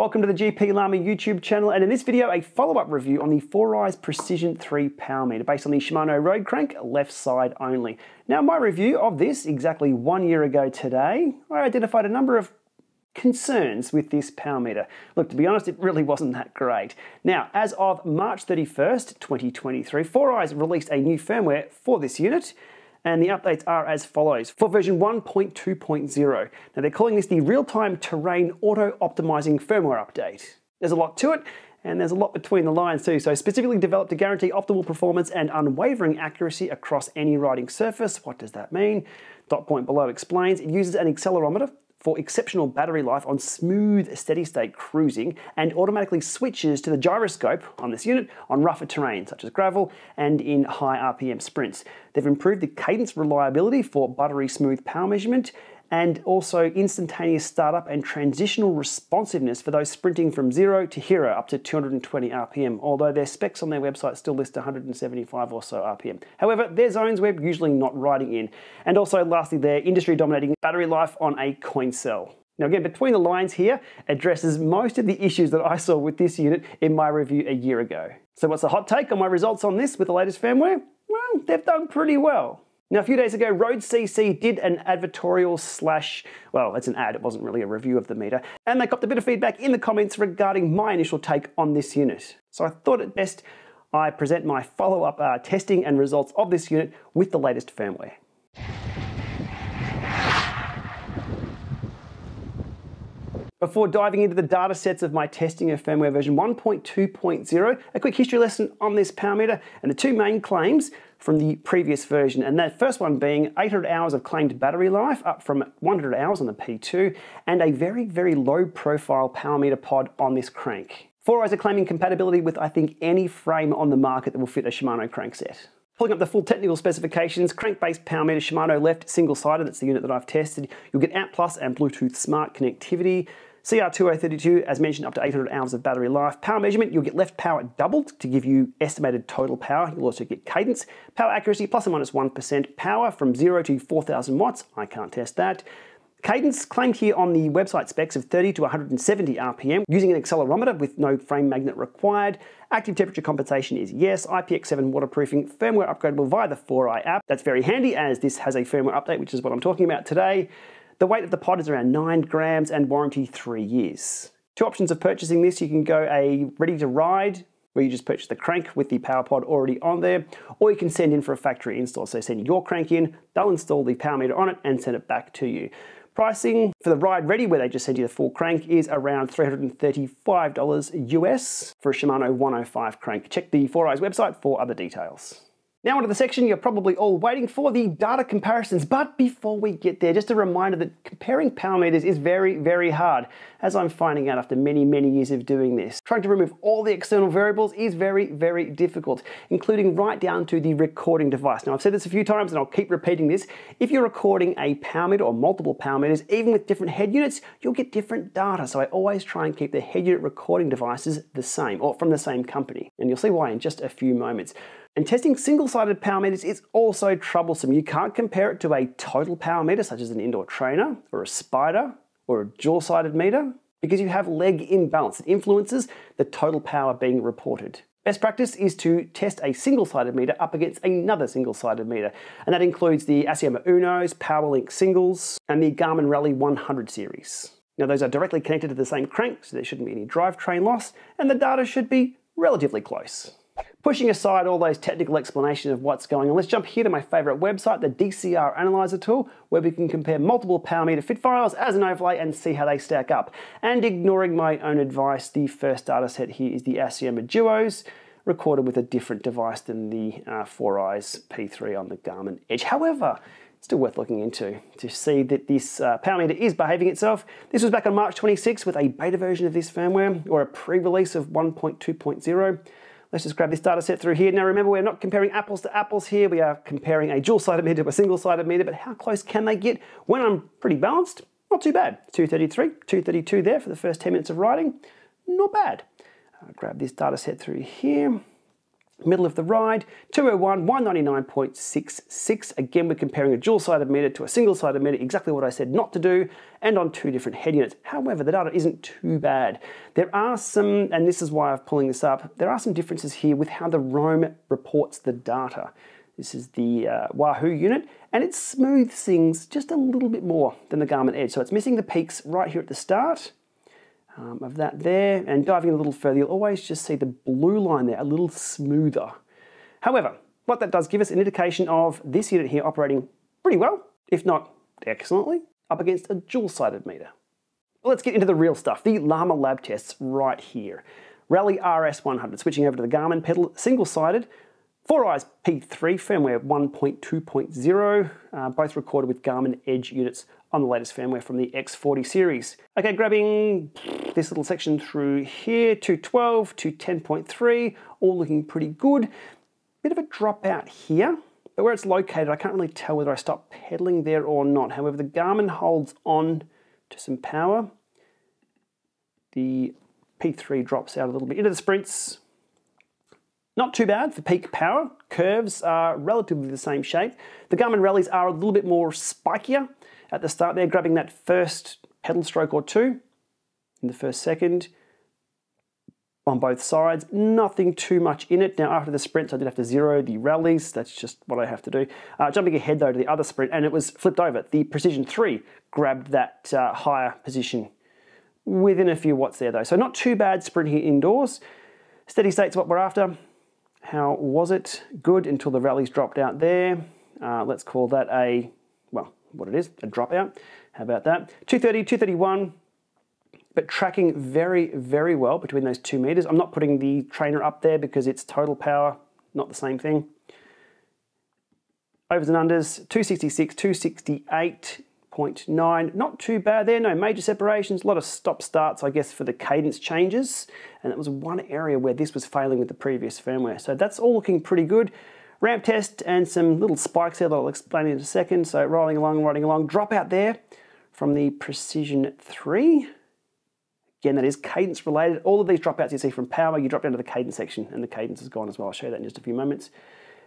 Welcome to the GP Lama YouTube channel and in this video a follow-up review on the 4iiii Precision 3 power meter based on the Shimano Road Crank left side only. Now my review of this exactly one year ago today, I identified a number of concerns with this power meter. Look, to be honest, it really wasn't that great. Now, as of March 31st, 2023, 4iiii released a new firmware for this unit and the updates are as follows. For version 1.2.0, now they're calling this the real-time terrain auto-optimizing firmware update. There's a lot to it, and there's a lot between the lines too. So specifically developed to guarantee optimal performance and unwavering accuracy across any riding surface. What does that mean? Dot point below explains it uses an accelerometer for exceptional battery life on smooth steady state cruising and automatically switches to the gyroscope on this unit on rougher terrain such as gravel and in high RPM sprints. They've improved the cadence reliability for buttery smooth power measurement and also instantaneous startup and transitional responsiveness for those sprinting from zero to hero up to 220 RPM, although their specs on their website still list 175 or so RPM. However, their zones we're usually not riding in. And also lastly, their industry dominating battery life on a coin cell. Now again, between the lines here addresses most of the issues that I saw with this unit in my review a year ago. So what's the hot take on my results on this with the latest firmware? Well, they've done pretty well. Now, a few days ago, Road CC did an advertorial slash, well, it's an ad, it wasn't really a review of the meter, and they got a bit of feedback in the comments regarding my initial take on this unit. So I thought it best I present my follow-up uh, testing and results of this unit with the latest firmware. Before diving into the data sets of my testing of firmware version 1.2.0, a quick history lesson on this power meter and the two main claims from the previous version. And that first one being 800 hours of claimed battery life, up from 100 hours on the P2, and a very, very low profile power meter pod on this crank. 4iiii are claiming compatibility with, I think, any frame on the market that will fit a Shimano crankset. Pulling up the full technical specifications, crank-based power meter Shimano left single-sided, that's the unit that I've tested. You'll get ANT Plus and Bluetooth Smart connectivity. CR2032, as mentioned, up to 800 hours of battery life. Power measurement, you'll get left power doubled to give you estimated total power. You'll also get cadence. Power accuracy, plus or minus 1. Power from 0 to 4000 watts. I can't test that. Cadence claimed here on the website specs of 30 to 170 RPM using an accelerometer with no frame magnet required. Active temperature compensation is yes. IPX7 waterproofing, firmware upgradable via the 4iiii app. That's very handy as this has a firmware update, which is what I'm talking about today. The weight of the pod is around 9 grams and warranty 3 years. Two options of purchasing this, you can go a ready to ride where you just purchase the crank with the power pod already on there, or you can send in for a factory install. So send your crank in, they'll install the power meter on it and send it back to you. Pricing for the ride ready, where they just send you the full crank, is around $335 US for a Shimano 105 crank. Check the 4iiii website for other details. Now onto the section you're probably all waiting for, the data comparisons. But before we get there, just a reminder that comparing power meters is very, very hard, as I'm finding out after many, many years of doing this. Trying to remove all the external variables is very, very difficult, including right down to the recording device. Now I've said this a few times and I'll keep repeating this. If you're recording a power meter or multiple power meters, even with different head units, you'll get different data. So I always try and keep the head unit recording devices the same, or from the same company. And you'll see why in just a few moments. And testing single-sided power meters is also troublesome. You can't compare it to a total power meter, such as an indoor trainer, or a spider, or a dual-sided meter, because you have leg imbalance. that influences the total power being reported. Best practice is to test a single-sided meter up against another single-sided meter, and that includes the Assioma Unos, PowerLink singles, and the Garmin Rally 100 series. Now those are directly connected to the same crank, so there shouldn't be any drivetrain loss, and the data should be relatively close. Pushing aside all those technical explanations of what's going on, let's jump here to my favorite website, the DCR Analyzer tool, where we can compare multiple power meter fit files as an overlay and see how they stack up. And ignoring my own advice, the first data set here is the Assioma Duos, recorded with a different device than the uh, 4iiii P3 on the Garmin Edge. However, it's still worth looking into to see that this uh, power meter is behaving itself. This was back on March 26 with a beta version of this firmware or a pre-release of 1.2.0. Let's just grab this data set through here. Now remember, we're not comparing apples to apples here. We are comparing a dual-sided meter to a single-sided meter, but how close can they get when I'm pretty balanced? Not too bad. 233, 232 there for the first 10 minutes of riding. Not bad. I'll grab this data set through here. Middle of the ride, 201, 199.66. Again, we're comparing a dual-sided meter to a single-sided meter, exactly what I said not to do, and on two different head units. However, the data isn't too bad. There are some, and this is why I'm pulling this up, there are some differences here with how the Roam reports the data. This is the uh, Wahoo unit, and it smooths things just a little bit more than the Garmin Edge. So it's missing the peaks right here at the start, um, of that there. And diving a little further, you'll always just see the blue line there, a little smoother. However, what that does give us an indication of this unit here operating pretty well, if not excellently, up against a dual-sided meter. let's get into the real stuff, the Lama lab tests right here. Rally RS100, switching over to the Garmin pedal, single-sided, 4iiii P3 firmware 1.2.0, uh, both recorded with Garmin Edge units on the latest firmware from the X40 series. Okay, grabbing this little section through here, 212 to 10.3, all looking pretty good. Bit of a dropout here, but where it's located, I can't really tell whether I stop pedaling there or not. However, the Garmin holds on to some power. The P3 drops out a little bit into the sprints. Not too bad for peak power. Curves are relatively the same shape. The Garmin rallies are a little bit more spikier at the start there, grabbing that first pedal stroke or two in the first second on both sides. Nothing too much in it. Now, after the sprints, I did have to zero the rallies. That's just what I have to do. Uh, jumping ahead, though, to the other sprint, and it was flipped over. The Precision 3 grabbed that uh, higher position within a few watts there, though. So not too bad sprint here indoors. Steady state's what we're after. How was it? Good until the rallies dropped out there. Uh, let's call that a, well, what it is, a dropout. How about that? 230, 231, but tracking very, very well between those two meters. I'm not putting the trainer up there because it's total power, not the same thing. Overs and unders, 266, 268.9, not too bad there, no major separations, a lot of stop starts, I guess, for the cadence changes, and that was one area where this was failing with the previous firmware. So that's all looking pretty good. Ramp test and some little spikes there that I'll explain in a second. So rolling along, rolling along. Drop out there from the Precision 3. Again, that is cadence related. All of these dropouts you see from power, you drop down to the cadence section and the cadence is gone as well. I'll show you that in just a few moments.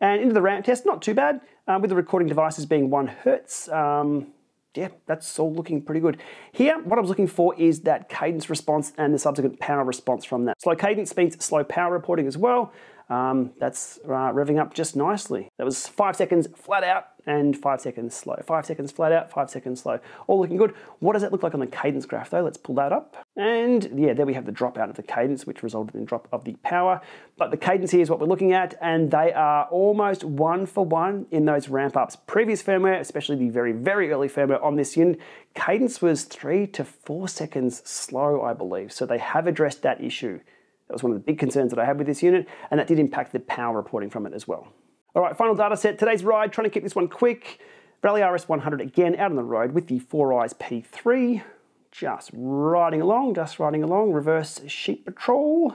And into the ramp test, not too bad, um, with the recording devices being one hertz. Um, yeah, that's all looking pretty good. Here, what I was looking for is that cadence response and the subsequent power response from that. Slow cadence means slow power reporting as well. Um, that's uh, revving up just nicely. That was five seconds flat out and five seconds slow. Five seconds flat out, five seconds slow. All looking good. What does that look like on the cadence graph though? Let's pull that up. And yeah, there we have the dropout of the cadence, which resulted in drop of the power. But the cadence here is what we're looking at, and they are almost one for one in those ramp ups. Previous firmware, especially the very, very early firmware on this unit, cadence was three to four seconds slow, I believe. So they have addressed that issue. That was one of the big concerns that I had with this unit, and that did impact the power reporting from it as well. All right, final data set. Today's ride, trying to keep this one quick. Rally RS100 again out on the road with the 4iiii P3. Just riding along, just riding along. Reverse sheep patrol.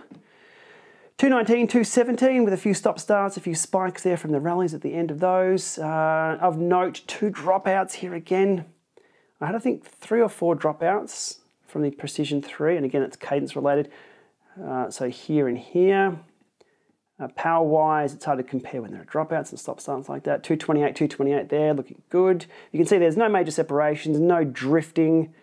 219, 217 with a few stop starts, a few spikes there from the rallies at the end of those. Uh, of note, two dropouts here again. I had, I think, three or four dropouts from the Precision 3, and again, it's cadence related. Uh, so here and here. Uh, power wise, it's hard to compare when there are dropouts and stop starts like that. 228, 228 there, looking good. You can see there's no major separations, no drifting.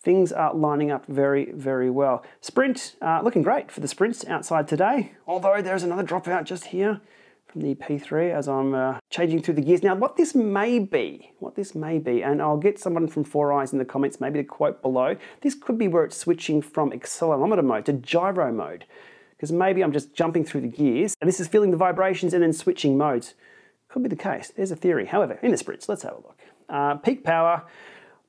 Things are lining up very, very well. Sprint, uh, looking great for the sprints outside today, although there's another dropout just here from the P3 as I'm uh, changing through the gears. Now, what this may be, what this may be, and I'll get someone from 4iiii in the comments maybe to quote below, this could be where it's switching from accelerometer mode to gyro mode, because maybe I'm just jumping through the gears, and this is feeling the vibrations and then switching modes. Could be the case, there's a theory. However, in the sprints, let's have a look. Uh, peak power,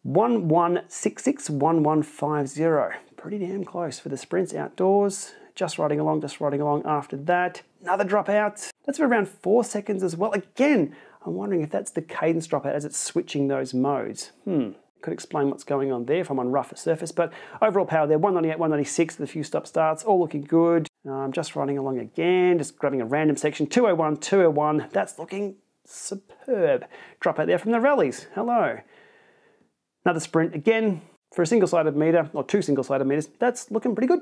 11661150. Pretty damn close for the sprints outdoors. Just riding along, just riding along after that. Another dropout. That's for around four seconds as well. Again, I'm wondering if that's the cadence dropout as it's switching those modes. Hmm, could explain what's going on there if I'm on rougher surface, but overall power there, 198, 196 with a few stop starts, all looking good. I'm just riding along again, just grabbing a random section, 201, 201, that's looking superb. Drop out there from the rallies, hello. Another sprint again for a single-sided meter, or two single-sided meters, that's looking pretty good.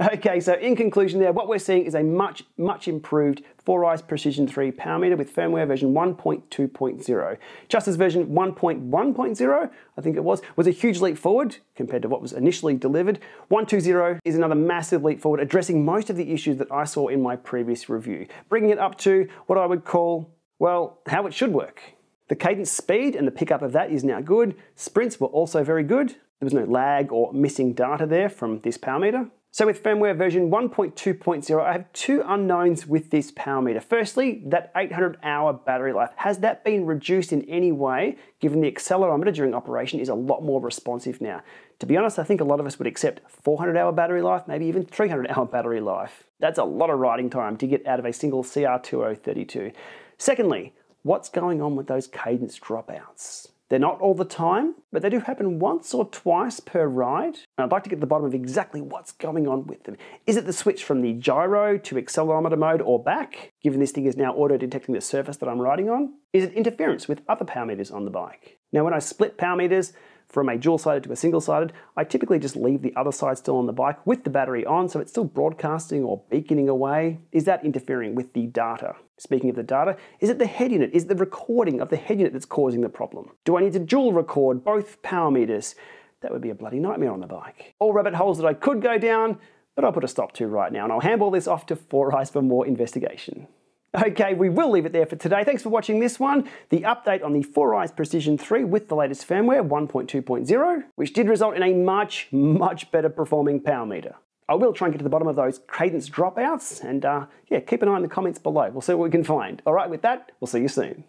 Okay, so in conclusion there, what we're seeing is a much, much improved 4iiii Precision 3 power meter with firmware version 1.2.0. Just as version 1.1.0, I think it was, was a huge leap forward compared to what was initially delivered. 1.2.0 is another massive leap forward, addressing most of the issues that I saw in my previous review, bringing it up to what I would call, well, how it should work. The cadence speed and the pickup of that is now good. Sprints were also very good. There was no lag or missing data there from this power meter. So with firmware version 1.2.0, I have two unknowns with this power meter. Firstly, that 800 hour battery life. Has that been reduced in any way, given the accelerometer during operation is a lot more responsive now? To be honest, I think a lot of us would accept 400 hour battery life, maybe even 300 hour battery life. That's a lot of riding time to get out of a single CR2032. Secondly, what's going on with those cadence dropouts? They're not all the time, but they do happen once or twice per ride. And I'd like to get to the bottom of exactly what's going on with them. Is it the switch from the gyro to accelerometer mode or back, given this thing is now auto-detecting the surface that I'm riding on? Is it interference with other power meters on the bike? Now when I split power meters, from a dual-sided to a single-sided, I typically just leave the other side still on the bike with the battery on so it's still broadcasting or beaconing away. Is that interfering with the data? Speaking of the data, is it the head unit? Is it the recording of the head unit that's causing the problem? Do I need to dual record both power meters? That would be a bloody nightmare on the bike. All rabbit holes that I could go down, but I'll put a stop to right now and I'll handball this off to 4iiii for more investigation. Okay, we will leave it there for today. Thanks for watching this one. The update on the 4iiii Precision 3 with the latest firmware 1.2.0, which did result in a much, much better performing power meter. I will try and get to the bottom of those cadence dropouts and uh, yeah, keep an eye on the comments below. We'll see what we can find. All right, with that, we'll see you soon.